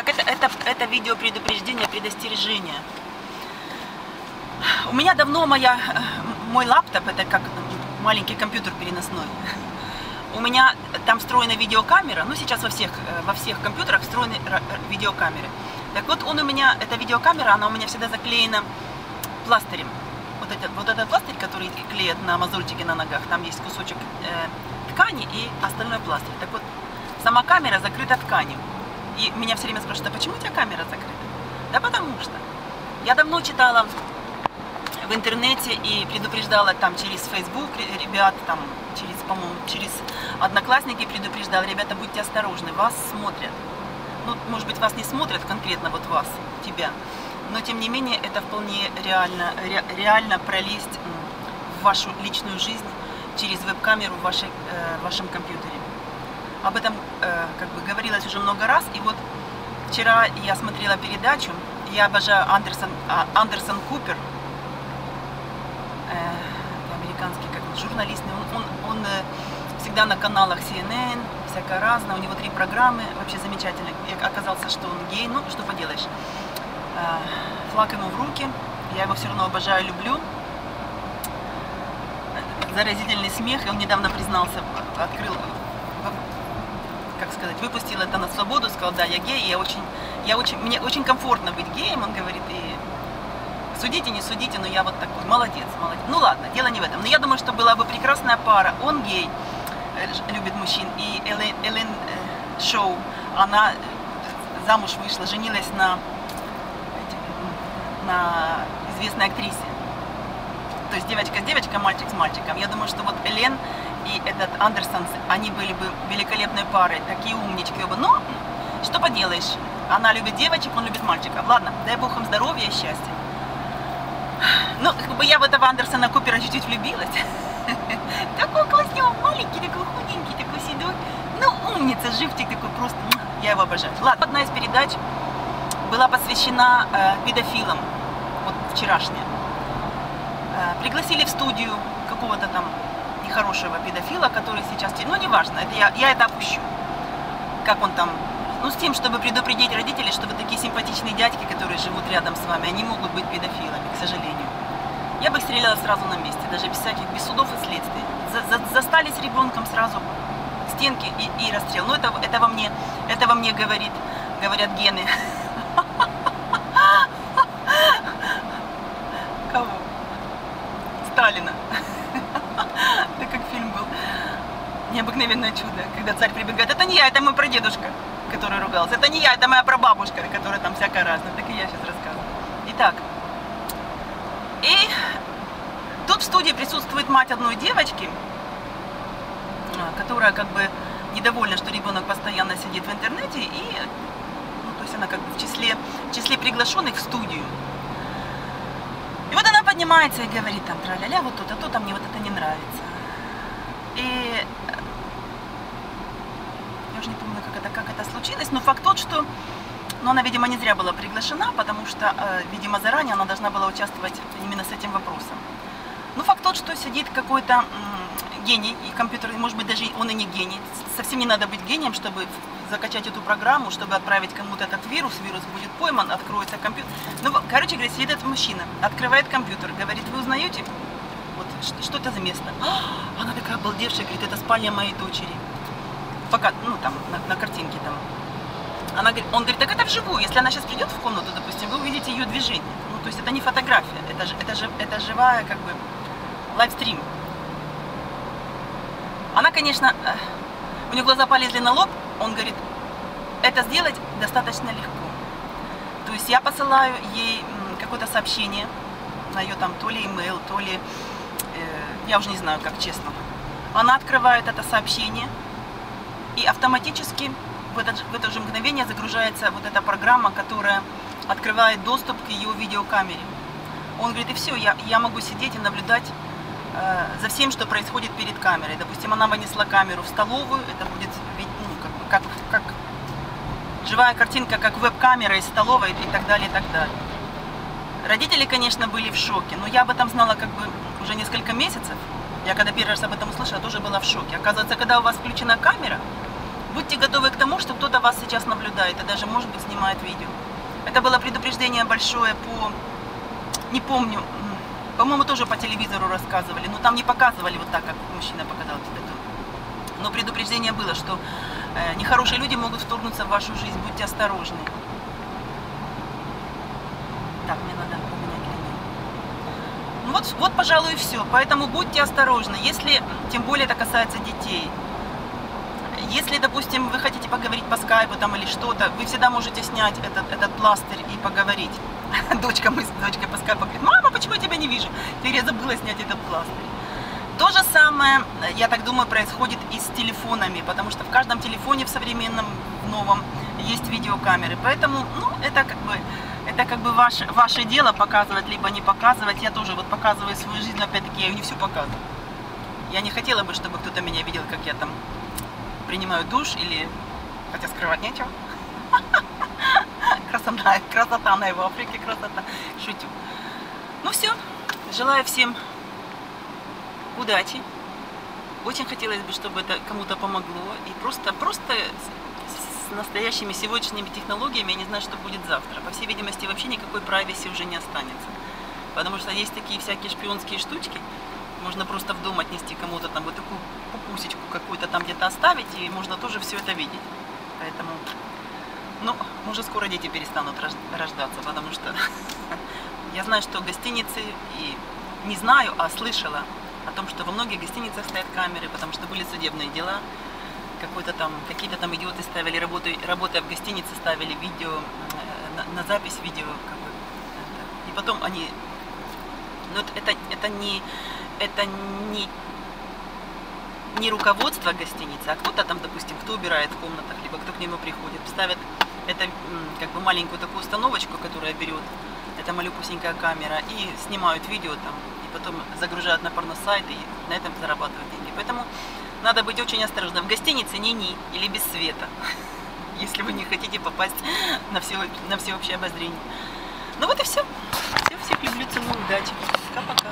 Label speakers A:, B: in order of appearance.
A: Так, это, это, это видео предупреждения, предостережения. У меня давно моя, э, мой лаптоп, это как маленький компьютер переносной. У меня там встроена видеокамера, ну сейчас во всех, э, во всех компьютерах встроены видеокамеры. Так вот, он у меня, эта видеокамера, она у меня всегда заклеена пластырем. Вот этот, вот этот пластырь, который клеят на мозольчике на ногах, там есть кусочек э, ткани и остальной пластырь. Так вот, сама камера закрыта тканью. И меня все время спрашивают, а почему у тебя камера закрыта? Да потому что. Я давно читала в интернете и предупреждала там через Facebook ребят, там через, по-моему, через Одноклассники предупреждала, ребята, будьте осторожны, вас смотрят. Ну, может быть, вас не смотрят конкретно вот вас, тебя, но тем не менее это вполне реально, ре, реально пролезть в вашу личную жизнь через веб-камеру в э, вашем компьютере. Об этом э, как бы говорилось уже много раз, и вот вчера я смотрела передачу, я обожаю Андерсон, а, Андерсон Купер, э, американский как журналист, он, он, он э, всегда на каналах CNN, всякое разное, у него три программы, вообще замечательно. И оказался, что он гей, ну что поделаешь. Э, флаг ему в руки, я его все равно обожаю, люблю. Заразительный смех, и он недавно признался, открыл, как сказать, выпустил это на свободу, сказал, да, я гей, я очень, я очень, мне очень комфортно быть геем, он говорит, и судите, не судите, но я вот такой, молодец, молодец. Ну ладно, дело не в этом. Но я думаю, что была бы прекрасная пара. Он гей, любит мужчин, и Элен, Элен Шоу, она замуж вышла, женилась на, на известной актрисе. То есть девочка с девочкой, мальчик с мальчиком. Я думаю, что вот Элен и этот Андерсон, они были бы великолепной парой, такие умнички оба. Но что поделаешь, она любит девочек, он любит мальчиков. Ладно, дай бог им здоровья и счастья. Ну, как бы я в этого Андерсона Купера чуть-чуть влюбилась. Такой классный, маленький, такой худенький, такой седой. Ну, умница, живчик такой просто. Я его обожаю. Ладно, одна из передач была посвящена э, педофилам. Вот вчерашняя. Э, пригласили в студию какого-то там нехорошего педофила, который сейчас... Ну, неважно, это я, я это опущу. Как он там... Ну, с тем, чтобы предупредить родителей, что вы такие симпатичные дядьки, которые живут рядом с вами, они могут быть педофилами, к сожалению. Я бы их стреляла сразу на месте, даже без всяких, без судов и следствий. За, за, застали с ребенком сразу стенки и, и расстрел. Ну, это, это, во мне, это во мне говорит, говорят гены. Необыкновенное чудо, когда царь прибегает. Это не я, это мой прадедушка, который ругался. Это не я, это моя прабабушка, которая там всякая разная. Так и я сейчас рассказываю. Итак, и тут в студии присутствует мать одной девочки, которая как бы недовольна, что ребенок постоянно сидит в интернете, и ну, то есть она как бы в числе, в числе приглашенных в студию. И вот она поднимается и говорит там, тра-ля-ля, вот тут, а то, а мне вот это не нравится. И я уже не помню, как это, как это случилось, но факт тот, что но она, видимо, не зря была приглашена, потому что, видимо, заранее она должна была участвовать именно с этим вопросом. Ну, факт тот, что сидит какой-то гений, и компьютер, может быть, даже он и не гений. Совсем не надо быть гением, чтобы закачать эту программу, чтобы отправить кому-то этот вирус. Вирус будет пойман, откроется компьютер. Ну, короче говоря, сидит этот мужчина, открывает компьютер, говорит, вы узнаете? Вот, что это за место? Она такая обалдевшая, говорит, это спальня моей дочери. Пока, ну, там, на, на картинке там она говорит, он говорит, так это вживую. Если она сейчас придет в комнату, допустим, вы увидите ее движение. Ну, то есть это не фотография, это, же, это, же, это живая, как бы, лайвстрим. Она, конечно, у нее глаза полезли на лоб, он говорит, это сделать достаточно легко. То есть я посылаю ей какое-то сообщение на ее там то ли email, то ли, э, я уже не знаю, как честно. Она открывает это сообщение и автоматически в это, в это же мгновение загружается вот эта программа, которая открывает доступ к ее видеокамере. Он говорит, и все, я, я могу сидеть и наблюдать э, за всем, что происходит перед камерой. Допустим, она вынесла камеру в столовую, это будет ну, как, как, как живая картинка, как веб-камера из столовой и так далее, и так далее. Родители, конечно, были в шоке, но я об этом знала как бы уже несколько месяцев. Я когда первый раз об этом услышала, тоже была в шоке. Оказывается, когда у вас включена камера, Будьте готовы к тому, что кто-то вас сейчас наблюдает и даже, может быть, снимает видео. Это было предупреждение большое по, не помню, по-моему, тоже по телевизору рассказывали, но там не показывали вот так, как мужчина показал тут. Но предупреждение было, что э, нехорошие люди могут вторгнуться в вашу жизнь, будьте осторожны. Так, мне надо поменять. Ну вот, вот, пожалуй, и все. Поэтому будьте осторожны. Если, тем более это касается детей, если, допустим, вы хотите поговорить по скайпу там или что-то, вы всегда можете снять этот, этот пластырь и поговорить. Дочка, мы с дочкой по скайпу говорит, мама, почему я тебя не вижу? Теперь я забыла снять этот пластырь. То же самое, я так думаю, происходит и с телефонами, потому что в каждом телефоне в современном, в новом, есть видеокамеры. Поэтому, ну, это как бы, это как бы ваше, ваше дело показывать, либо не показывать. Я тоже вот показываю свою жизнь, опять-таки я ее не всю показываю. Я не хотела бы, чтобы кто-то меня видел, как я там принимаю душ или... Хотя скрывать нечего. Красота, красота на его Африке, красота. Шутю. Ну все. Желаю всем удачи. Очень хотелось бы, чтобы это кому-то помогло. И просто, просто с, настоящими сегодняшними технологиями я не знаю, что будет завтра. По всей видимости, вообще никакой прависи уже не останется. Потому что есть такие всякие шпионские штучки. Можно просто в дом отнести кому-то там вот такую пупусечку какую-то там где-то оставить, и можно тоже все это видеть. Поэтому, ну, может скоро дети перестанут рождаться, потому что я знаю, что гостиницы, и не знаю, а слышала о том, что во многих гостиницах стоят камеры, потому что были судебные дела, какой-то там, какие-то там идиоты ставили, работая, работая в гостинице, ставили видео, на, на запись видео, как бы, и потом они, ну это, это не, это не не руководство гостиницы, а кто-то там, допустим, кто убирает в комнатах, либо кто к нему приходит, ставят это как бы маленькую такую установочку, которая берет, это малюпусенькая камера, и снимают видео там, и потом загружают на порносайт, и на этом зарабатывают деньги. Поэтому надо быть очень осторожным. В гостинице ни-ни или без света, если вы не хотите попасть на, все, на всеобщее обозрение. Ну вот и все. Все, всех люблю, целую, удачи. Пока-пока.